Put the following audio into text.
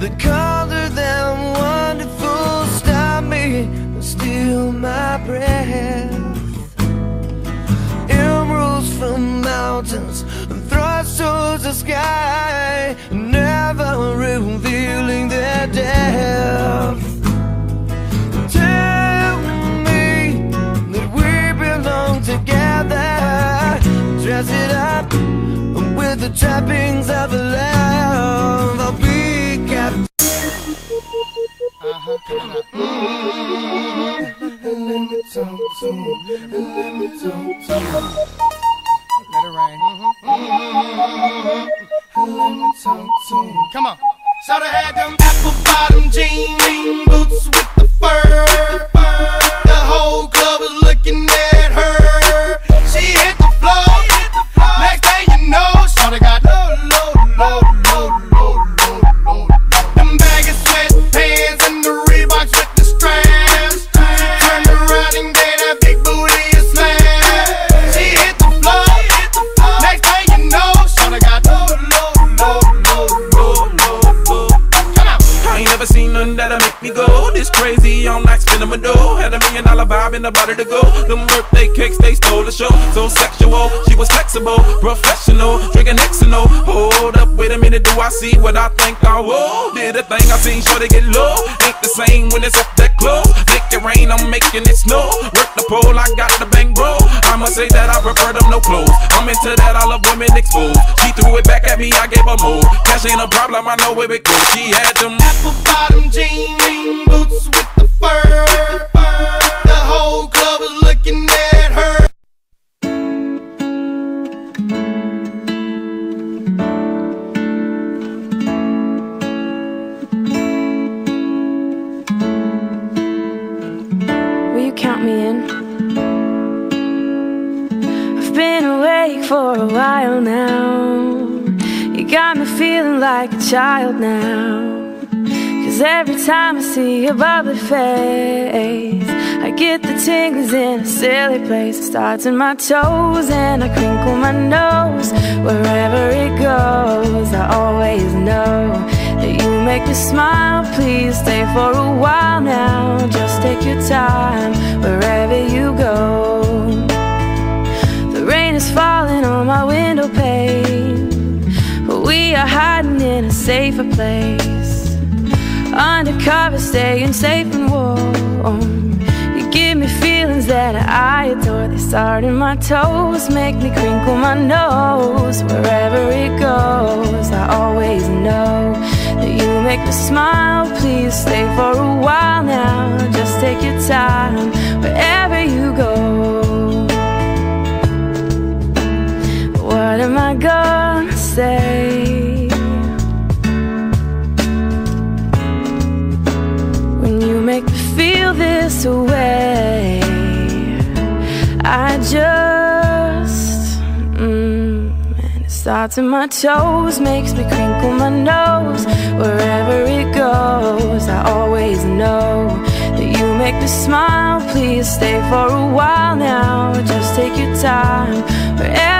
that color them wonderful. Stop me and steal my breath. Emeralds from mountains and thrust towards the sky. Never revealing their depth. Tell me that we belong together. Dress it up with the trappings of a Let it rain. Come on. Shoulda had them apple bottom jean never seen nothing that'll make me go this crazy. I'm like spinning my dough. Had a million dollar vibe in the body to go. Them birthday cakes, they stole the show. So sexual, she was flexible, professional, drinking Xano. Hold up, wait a minute, do I see what I think I will? Did a thing I seen, sure to get low. Ain't the same when it's up that close. Make it rain, I'm making it snow. Work the pole, I got say that I prefer them no clothes. I'm into that, I love women exposed. She threw it back at me, I gave her more. Cash ain't a problem, I know where it goes. She had them apple bottom jean boots with the fur. The whole club was looking for a while now. You got me feeling like a child now. Cause every time I see your bubbly face, I get the tingles in a silly place. It starts in my toes and I crinkle my nose. Wherever it goes, I always know that you make me smile. Please stay for a while now. Just take your time wherever safer place. Undercover, staying safe and warm. You give me feelings that I adore. They start in my toes, make me crinkle my nose. Wherever it goes, I always know that you make me smile. Please stay for a while now. Feel this way, I just, mm, and it starts in my toes, makes me crinkle my nose. Wherever it goes, I always know that you make me smile. Please stay for a while now. Just take your time wherever